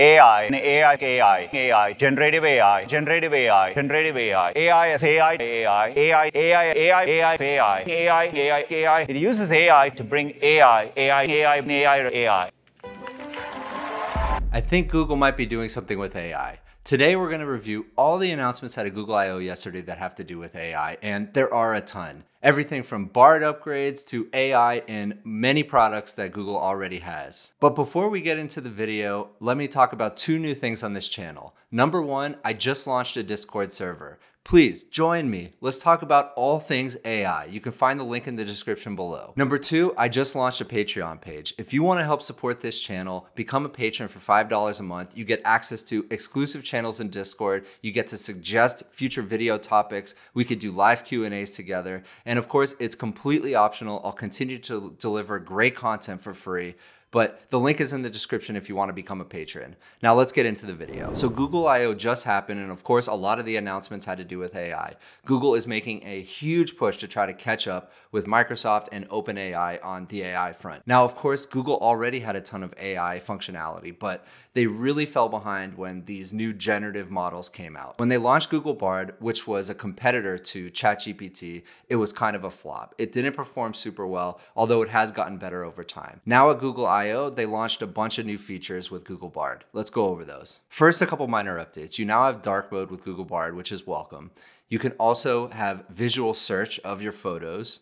AI, AI, AI, AI, generative AI, generative AI, generative AI, AI as AI, AI, AI, AI, AI, AI, AI, AI, AI, AI. It uses AI to bring AI, AI, AI, AI, AI. I think Google might be doing something with AI. Today, we're going to review all the announcements out of Google I.O. yesterday that have to do with AI, and there are a ton. Everything from Bard upgrades to AI in many products that Google already has. But before we get into the video, let me talk about two new things on this channel. Number one, I just launched a Discord server. Please join me. Let's talk about all things AI. You can find the link in the description below. Number two, I just launched a Patreon page. If you want to help support this channel, become a patron for $5 a month. You get access to exclusive channels in Discord. You get to suggest future video topics. We could do live Q&As together. And of course, it's completely optional. I'll continue to deliver great content for free but the link is in the description if you want to become a patron. Now let's get into the video. So Google I.O. just happened, and of course, a lot of the announcements had to do with AI. Google is making a huge push to try to catch up with Microsoft and OpenAI on the AI front. Now, of course, Google already had a ton of AI functionality, but they really fell behind when these new generative models came out. When they launched Google Bard, which was a competitor to ChatGPT, it was kind of a flop. It didn't perform super well, although it has gotten better over time. Now at Google I.O., they launched a bunch of new features with Google Bard. Let's go over those. First, a couple minor updates. You now have dark mode with Google Bard, which is welcome. You can also have visual search of your photos.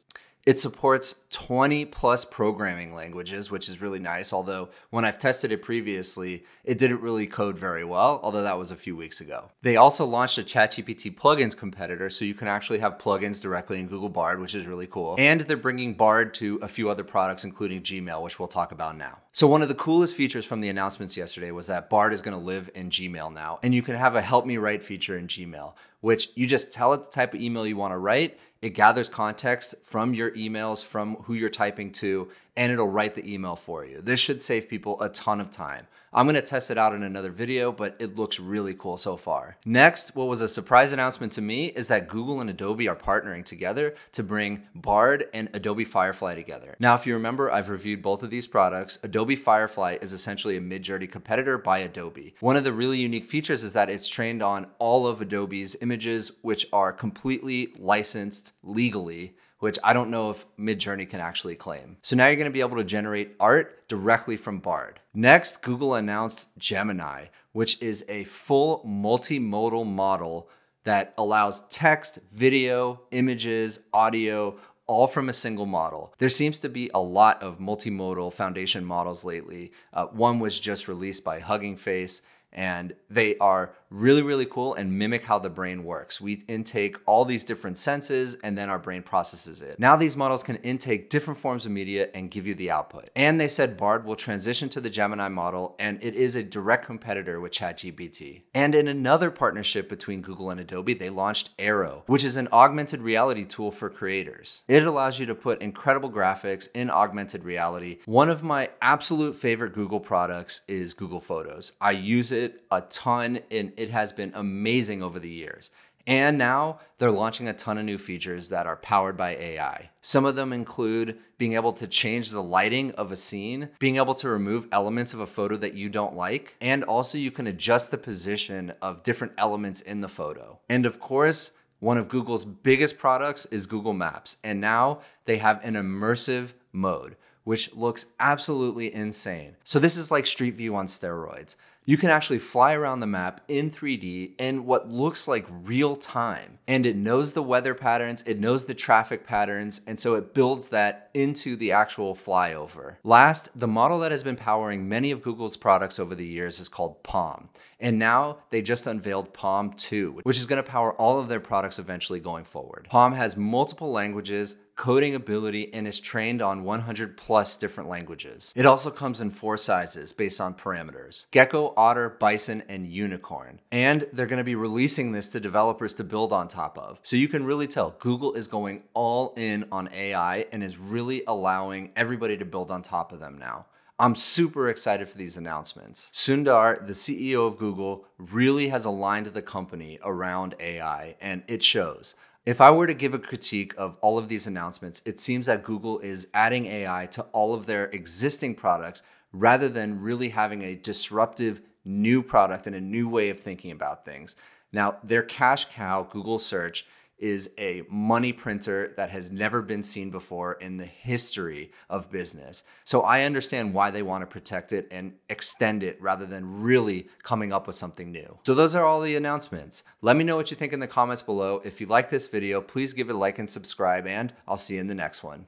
It supports 20 plus programming languages, which is really nice. Although when I've tested it previously, it didn't really code very well, although that was a few weeks ago. They also launched a ChatGPT plugins competitor, so you can actually have plugins directly in Google Bard, which is really cool. And they're bringing Bard to a few other products, including Gmail, which we'll talk about now. So one of the coolest features from the announcements yesterday was that Bard is going to live in Gmail now, and you can have a help me write feature in Gmail, which you just tell it the type of email you want to write. It gathers context from your emails, from who you're typing to, and it'll write the email for you. This should save people a ton of time. I'm gonna test it out in another video, but it looks really cool so far. Next, what was a surprise announcement to me is that Google and Adobe are partnering together to bring Bard and Adobe Firefly together. Now, if you remember, I've reviewed both of these products. Adobe Firefly is essentially a Midjourney competitor by Adobe. One of the really unique features is that it's trained on all of Adobe's images, which are completely licensed legally which I don't know if Midjourney can actually claim. So now you're gonna be able to generate art directly from Bard. Next, Google announced Gemini, which is a full multimodal model that allows text, video, images, audio, all from a single model. There seems to be a lot of multimodal foundation models lately. Uh, one was just released by Hugging Face and they are really, really cool and mimic how the brain works. We intake all these different senses and then our brain processes it. Now these models can intake different forms of media and give you the output. And they said Bard will transition to the Gemini model and it is a direct competitor with ChatGPT. And in another partnership between Google and Adobe, they launched Aero, which is an augmented reality tool for creators. It allows you to put incredible graphics in augmented reality. One of my absolute favorite Google products is Google Photos. I use it a ton in it has been amazing over the years. And now they're launching a ton of new features that are powered by AI. Some of them include being able to change the lighting of a scene, being able to remove elements of a photo that you don't like, and also you can adjust the position of different elements in the photo. And of course, one of Google's biggest products is Google Maps. And now they have an immersive mode, which looks absolutely insane. So this is like Street View on steroids you can actually fly around the map in 3D in what looks like real time. And it knows the weather patterns, it knows the traffic patterns, and so it builds that into the actual flyover. Last, the model that has been powering many of Google's products over the years is called PaLM. And now they just unveiled PaLM 2, which is going to power all of their products eventually going forward. PaLM has multiple languages, coding ability, and is trained on 100 plus different languages. It also comes in four sizes based on parameters gecko, otter, bison, and unicorn. And they're going to be releasing this to developers to build on top of. So you can really tell Google is going all in on AI and is really allowing everybody to build on top of them now. I'm super excited for these announcements. Sundar, the CEO of Google, really has aligned the company around AI, and it shows. If I were to give a critique of all of these announcements, it seems that Google is adding AI to all of their existing products rather than really having a disruptive new product and a new way of thinking about things. Now, their cash cow, Google Search, is a money printer that has never been seen before in the history of business. So I understand why they want to protect it and extend it rather than really coming up with something new. So those are all the announcements. Let me know what you think in the comments below. If you like this video, please give it a like and subscribe, and I'll see you in the next one.